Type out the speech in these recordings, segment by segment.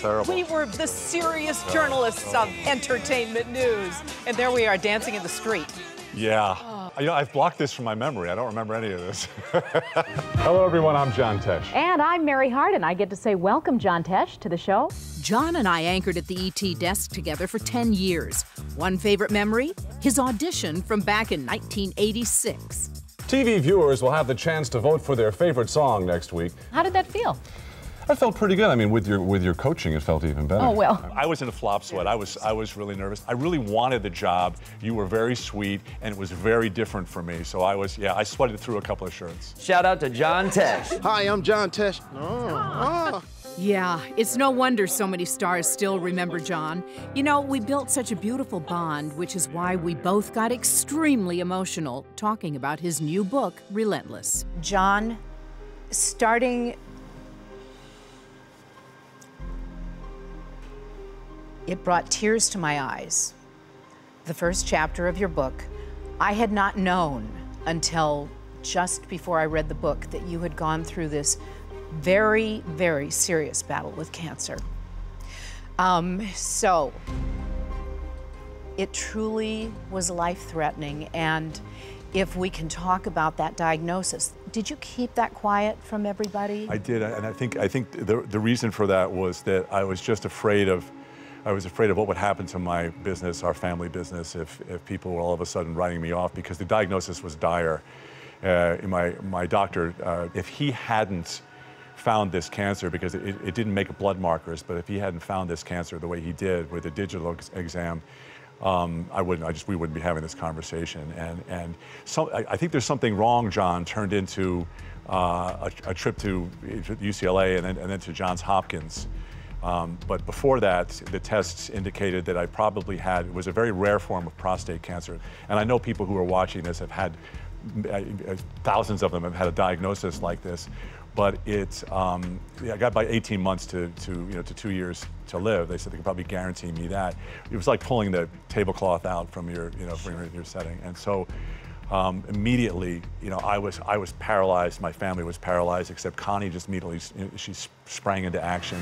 Terrible. We were the serious journalists of entertainment news. And there we are dancing in the street. Yeah. You know, I've blocked this from my memory. I don't remember any of this. Hello, everyone. I'm John Tesh. And I'm Mary Hart, and I get to say welcome, John Tesh, to the show. John and I anchored at the ET desk together for 10 years. One favorite memory? His audition from back in 1986. TV viewers will have the chance to vote for their favorite song next week. How did that feel? I felt pretty good. I mean, with your with your coaching, it felt even better. Oh, well. I was in a flop sweat. I was I was really nervous. I really wanted the job. You were very sweet, and it was very different for me. So I was yeah. I sweated through a couple of shirts. Shout out to John Tesh. Hi, I'm John Tesh. Oh, oh. Yeah, it's no wonder so many stars still remember John. You know, we built such a beautiful bond, which is why we both got extremely emotional talking about his new book, Relentless. John, starting it brought tears to my eyes. The first chapter of your book, I had not known until just before I read the book that you had gone through this very, very serious battle with cancer. Um, so, it truly was life threatening. And if we can talk about that diagnosis, did you keep that quiet from everybody? I did, and I think I think the the reason for that was that I was just afraid of. I was afraid of what would happen to my business, our family business, if, if people were all of a sudden writing me off because the diagnosis was dire. Uh, my, my doctor, uh, if he hadn't found this cancer, because it, it, didn't make blood markers, but if he hadn't found this cancer the way he did with a digital ex exam, um, I wouldn't, I just, we wouldn't be having this conversation. And, and so, I, I think there's something wrong, John, turned into uh, a, a, trip to UCLA and then, and then to Johns Hopkins. Um, but before that, the tests indicated that I probably had, it was a very rare form of prostate cancer. And I know people who are watching this have had, uh, thousands of them have had a diagnosis like this. But it, um, I got by 18 months to, to, you know, to two years to live. They said they could probably guarantee me that. It was like pulling the tablecloth out from your, you know, from your, your setting. And so um, immediately, you know, I was I was paralyzed. My family was paralyzed, except Connie just immediately she sprang into action.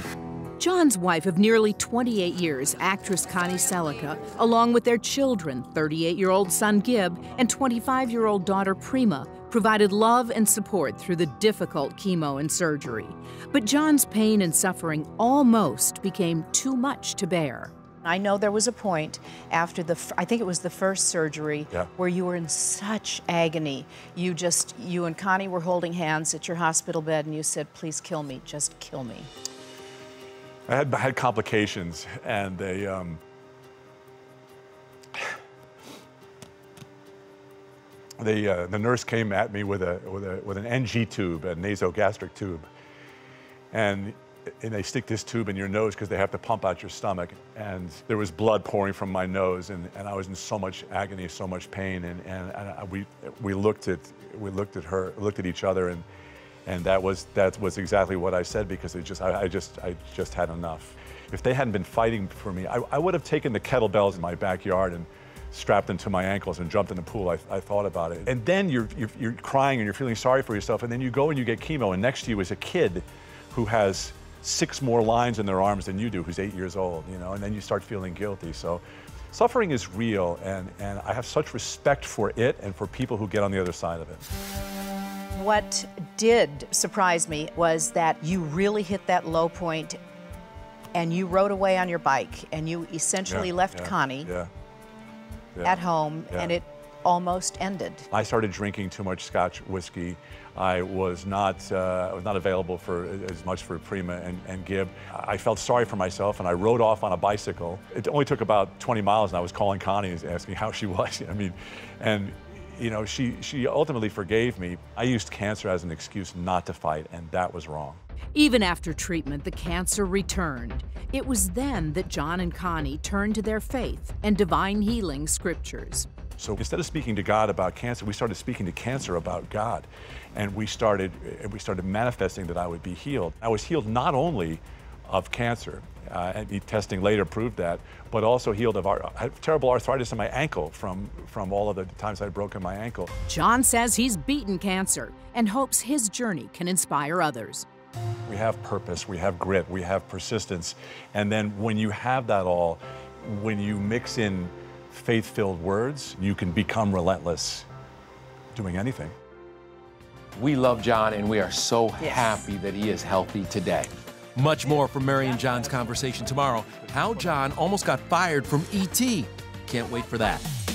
John's wife of nearly 28 years, actress Connie Sellecca, along with their children, 38-year-old son Gib and 25-year-old daughter Prima, provided love and support through the difficult chemo and surgery. But John's pain and suffering almost became too much to bear. I know there was a point after the, I think it was the first surgery, yeah. where you were in such agony. You just, you and Connie were holding hands at your hospital bed and you said, please kill me, just kill me. I had, I had complications and they, um, they, uh, the nurse came at me with, a, with, a, with an NG tube, a nasogastric tube. And and they stick this tube in your nose because they have to pump out your stomach. And there was blood pouring from my nose, and, and I was in so much agony, so much pain. And, and, and I, we, we, looked at, we looked at her, looked at each other, and, and that, was, that was exactly what I said because it just, I, I, just, I just had enough. If they hadn't been fighting for me, I, I would have taken the kettlebells in my backyard and strapped them to my ankles and jumped in the pool. I, I thought about it. And then you're, you're, you're crying and you're feeling sorry for yourself, and then you go and you get chemo, and next to you is a kid who has six more lines in their arms than you do, who's eight years old, you know, and then you start feeling guilty. So suffering is real, and, and I have such respect for it and for people who get on the other side of it. What did surprise me was that you really hit that low point and you rode away on your bike and you essentially yeah, left yeah, Connie yeah, at home and it almost ended. I started drinking too much Scotch whiskey. I was not, uh, was not available for as much for Prima and, and Gib. I felt sorry for myself and I rode off on a bicycle. It only took about 20 miles and I was calling Connie and asking how she was. I mean, and you know, she, she ultimately forgave me. I used cancer as an excuse not to fight and that was wrong. Even after treatment, the cancer returned. It was then that John and Connie turned to their faith and divine healing scriptures. So instead of speaking to God about cancer, we started speaking to cancer about God. And we started, we started manifesting that I would be healed. I was healed not only of cancer, uh, and the testing later proved that, but also healed of our, terrible arthritis in my ankle from, from all of the times I'd broken my ankle. John says he's beaten cancer and hopes his journey can inspire others. We have purpose, we have grit, we have persistence. And then when you have that all, when you mix in faith filled words, you can become relentless doing anything. We love John and we are so Yes. happy that he is healthy today. Much more from Mary and John's conversation tomorrow. How John almost got fired from ET. Can't wait for that.